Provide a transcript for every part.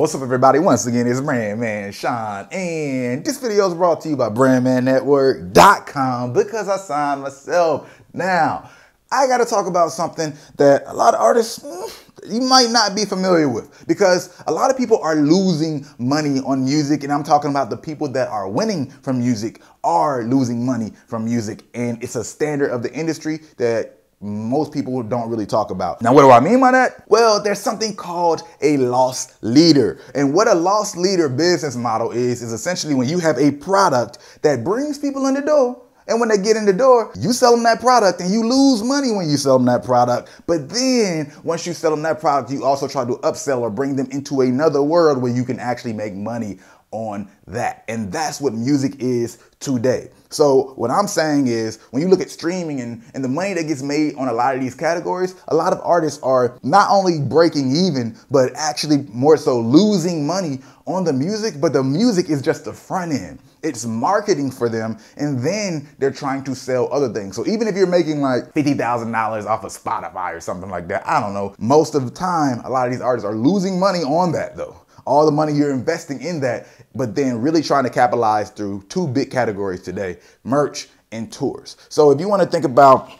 what's up everybody? Once again, it's Brandman Sean, and this video is brought to you by BrandmanNetwork.com because I signed myself. Now, I gotta talk about something that a lot of artists, mm, you might not be familiar with because a lot of people are losing money on music and I'm talking about the people that are winning from music are losing money from music and it's a standard of the industry that most people don't really talk about. Now, what do I mean by that? Well, there's something called a loss leader. And what a loss leader business model is, is essentially when you have a product that brings people in the door. And when they get in the door, you sell them that product and you lose money when you sell them that product. But then once you sell them that product, you also try to upsell or bring them into another world where you can actually make money on that. And that's what music is today. So what I'm saying is when you look at streaming and, and the money that gets made on a lot of these categories, a lot of artists are not only breaking even, but actually more so losing money on the music, but the music is just the front end. It's marketing for them, and then they're trying to sell other things. So even if you're making like $50,000 off of Spotify or something like that, I don't know, most of the time, a lot of these artists are losing money on that though all the money you're investing in that, but then really trying to capitalize through two big categories today merch and tours. So if you want to think about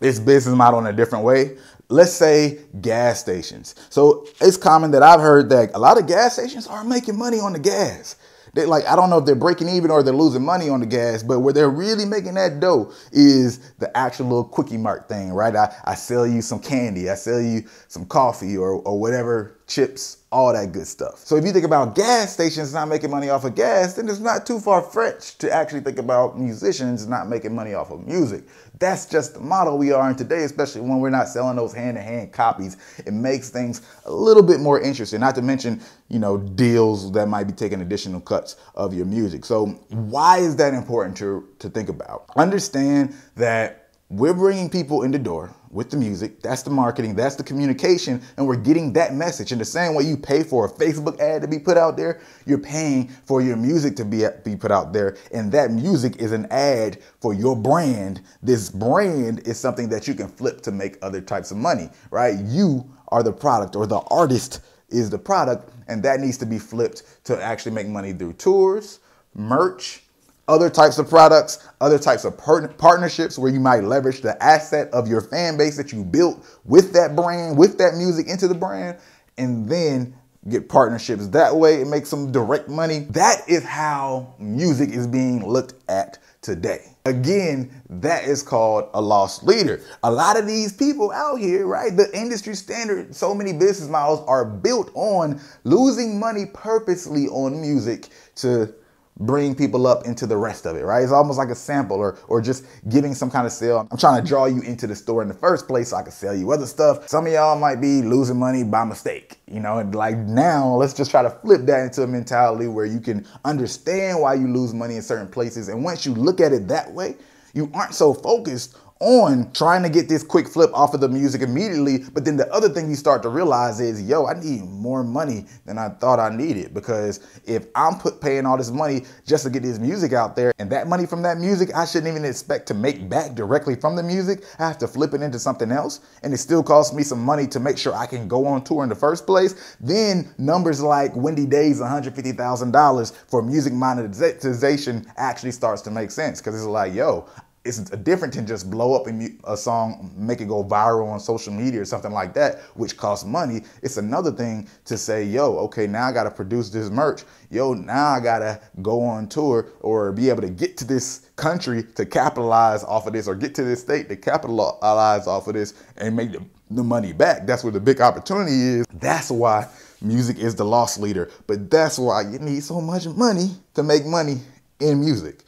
this business model in a different way, let's say gas stations. So it's common that I've heard that a lot of gas stations are making money on the gas. They like I don't know if they're breaking even or they're losing money on the gas, but where they're really making that dough is the actual little quickie mart thing, right? I, I sell you some candy, I sell you some coffee or, or whatever chips, all that good stuff. So if you think about gas stations not making money off of gas, then it's not too far fetched to actually think about musicians not making money off of music. That's just the model we are in today, especially when we're not selling those hand-to-hand copies. It makes things a little bit more interesting, not to mention, you know, deals that might be taking additional cuts of your music. So why is that important to, to think about? Understand that we're bringing people in the door with the music. That's the marketing, that's the communication, and we're getting that message. In the same way you pay for a Facebook ad to be put out there, you're paying for your music to be, be put out there. And that music is an ad for your brand. This brand is something that you can flip to make other types of money, right? You are the product, or the artist is the product, and that needs to be flipped to actually make money through tours, merch, other types of products, other types of partnerships where you might leverage the asset of your fan base that you built with that brand, with that music into the brand, and then get partnerships that way and make some direct money. That is how music is being looked at today. Again, that is called a lost leader. A lot of these people out here, right? The industry standard, so many business models are built on losing money purposely on music to bring people up into the rest of it, right? It's almost like a sample or, or just giving some kind of sale. I'm trying to draw you into the store in the first place so I can sell you other stuff. Some of y'all might be losing money by mistake, you know, and like now let's just try to flip that into a mentality where you can understand why you lose money in certain places. And once you look at it that way, you aren't so focused on trying to get this quick flip off of the music immediately. But then the other thing you start to realize is, yo, I need more money than I thought I needed. Because if I'm put paying all this money just to get this music out there, and that money from that music, I shouldn't even expect to make back directly from the music. I have to flip it into something else. And it still costs me some money to make sure I can go on tour in the first place. Then numbers like Windy Days, $150,000 for music monetization actually starts to make sense. Cause it's like, yo, it's different than just blow up a song, make it go viral on social media or something like that, which costs money. It's another thing to say, yo, okay, now I got to produce this merch. Yo, now I got to go on tour or be able to get to this country to capitalize off of this or get to this state to capitalize off of this and make the, the money back. That's where the big opportunity is. That's why music is the loss leader. But that's why you need so much money to make money in music.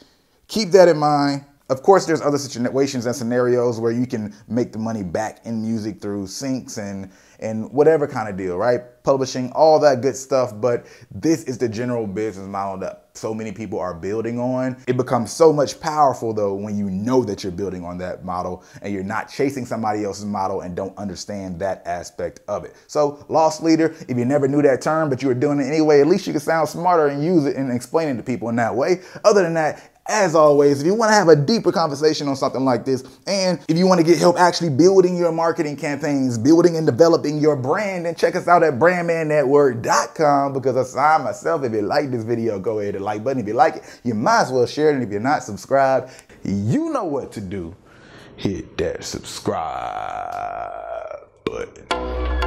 Keep that in mind of course, there's other situations and scenarios where you can make the money back in music through syncs and and whatever kind of deal, right? Publishing, all that good stuff. But this is the general business model that so many people are building on. It becomes so much powerful though when you know that you're building on that model and you're not chasing somebody else's model and don't understand that aspect of it. So lost leader, if you never knew that term, but you were doing it anyway, at least you can sound smarter and use it and explain it to people in that way. Other than that, As always, if you want to have a deeper conversation on something like this, and if you want to get help actually building your marketing campaigns, building and developing your brand, then check us out at brandmannetwork.com because I sign myself. If you like this video, go ahead and like button. If you like it, you might as well share it. And if you're not subscribed, you know what to do. Hit that subscribe button.